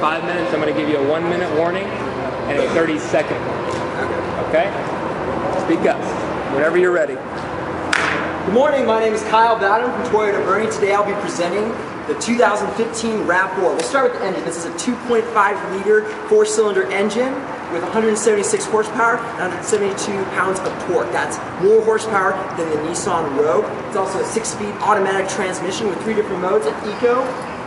five minutes. I'm going to give you a one minute warning and a 30 second warning. Okay? Speak up. Whenever you're ready. Good morning, my name is Kyle Bowden from Toyota Boerne. Today I'll be presenting the 2015 RAV4. We'll start with the engine. This is a 2.5 liter four cylinder engine with 176 horsepower and 172 pounds of torque. That's more horsepower than the Nissan Rogue. It's also a six speed automatic transmission with three different modes, an eco,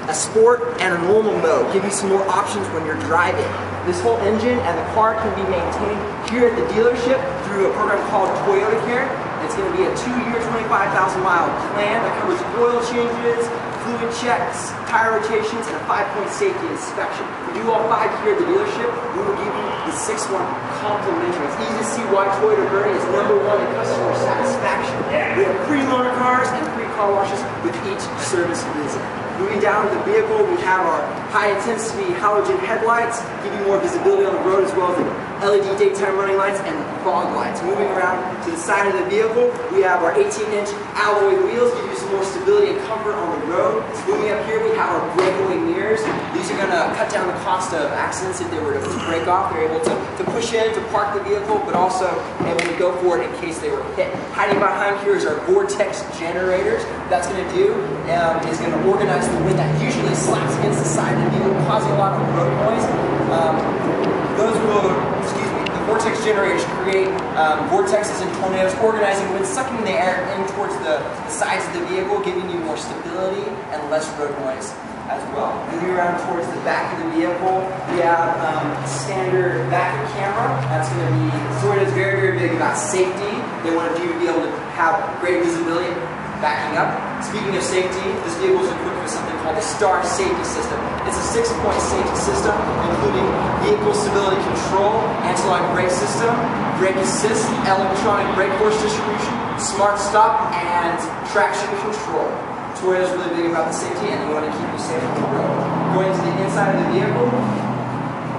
a sport, and a normal mode. Give you some more options when you're driving. This whole engine and the car can be maintained here at the dealership through a program called Toyota Care. It's going to be a two-year, 25,000 mile plan that covers oil changes, fluid checks, tire rotations, and a five-point safety inspection. We do all five here at the dealership. We will give you the sixth one complimentary. It's easy to see why Toyota Boerne is number one in customer satisfaction. We have pre-loaner cars and pre-car washes with each service visit. Moving down the vehicle, we have our high-intensity halogen headlights, giving more visibility on the road as well as the LED daytime running lights and fog lights. Moving around to the side of the vehicle, we have our 18-inch alloy wheels, to give you some more stability and comfort on the road. Moving up here, we have our breakaway mirrors. These are going to cut down the cost of accidents if they were to break off. They're able to, to push in, to park the vehicle, but also able to go for it in case they were hit. Hiding behind here is our Vortex generators. That's going to do um, is going to organize the wind that usually slaps against the side of the vehicle, causing a lot of road noise. Um, those will, excuse me, vortex generators create um, vortexes and tornadoes, organizing wind, sucking the air in towards the, the sides of the vehicle, giving you more stability and less road noise as well. Moving around towards the back of the vehicle, we have um, standard backup camera. That's going to be, is very, very big about safety. They want you to be able to have great visibility backing up. Speaking of safety, this vehicle is equipped with something called the STAR safety system. It's a six-point safety system, including vehicle stability control, anti-lock brake system, brake assist, electronic brake force distribution, smart stop, and traction control. Toyota is really big about the safety, and we want to keep you safe on the road. Going to the inside of the vehicle,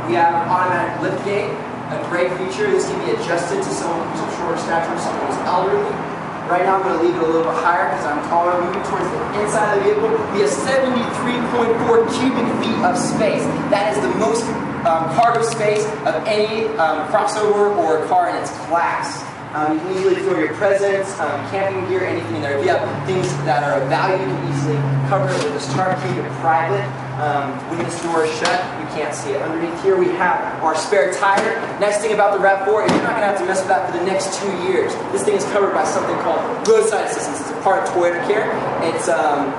we have automatic lift gate, a great feature. This can be adjusted to someone who's of shorter stature, someone who's elderly. Right now I'm going to leave it a little bit higher because I'm taller. Moving towards the inside of the vehicle, we have 73.4 cubic feet of space. That is the most um, cargo space of any um, crossover or car in its class. Um, you can easily throw your presents, um, camping gear, anything in there. If you have things that are of value, you can easily cover it with this tarp, keep it private. Um, when this door is shut, you can't see it. Underneath here, we have our spare tire. Nice thing about the RAV4 is you're not going to have to mess with that for the next two years. This thing is covered by something called roadside assistance. It's a part of Toyota Care. It's um,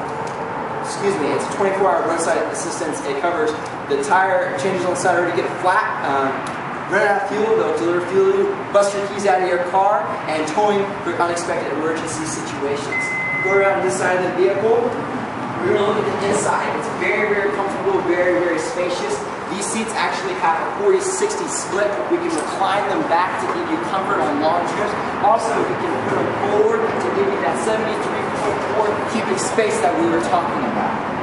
excuse me, it's 24-hour roadside assistance. It covers the tire changes on the side to get flat. Um, run out of fuel, they'll deliver fuel bust your keys out of your car, and towing for unexpected emergency situations. Go around this side of the vehicle. We're going to look at the inside. It's very, very comfortable, very, very spacious. These seats actually have a 40-60 split. We can recline them back to give you comfort on long trips. Also, we can put them forward to give you that 73.4 cubic space that we were talking about.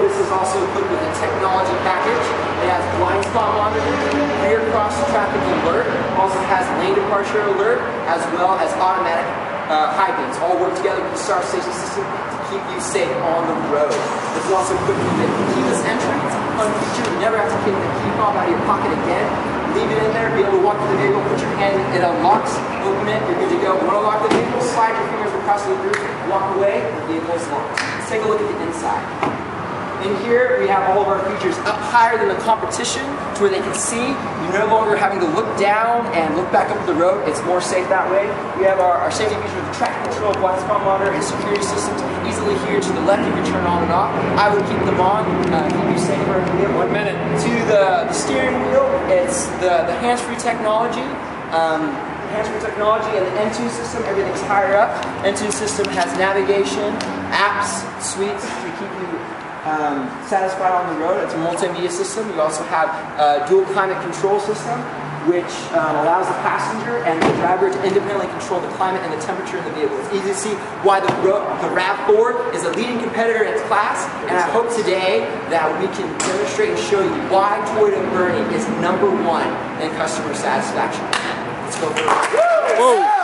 This is also equipped with a technology package. It has spot monitoring, rear cross traffic alert, also has lane departure alert, as well as automatic uh, high beams. All work together with the STAR safety system to keep you safe on the road. This is also equipped with keyless entry. It's a feature. You never have to take the key fob out of your pocket again. Leave it in there, be able to walk to the vehicle, put your hand in, it unlocks, open it, you're good to go. Want to lock the vehicle, slide your fingers across the roof, walk away, the vehicle is locked. Let's take a look at the inside. In here, we have all of our features up higher than the competition to where they can see. You're no longer having to look down and look back up the road. It's more safe that way. We have our, our safety features with track control, blind spot monitor, and security systems easily here to the left. You can turn on and off. I would keep them on, uh, keep you safer. One minute. To the, the steering wheel, it's the, the hands-free technology. Um, hands-free technology and the Entune system, everything's higher up. Entune system has navigation, apps, suites to keep you um, satisfied on the road. It's a multimedia system. You also have a dual climate control system, which um, allows the passenger and the driver to independently control the climate and the temperature in the vehicle. It's easy to see why the, the RAV4 is a leading competitor in its class, and I hope today that we can demonstrate and show you why Toyota Boerne is number one in customer satisfaction. Let's go. Whoa.